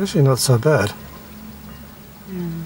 Actually, not so bad. Mm.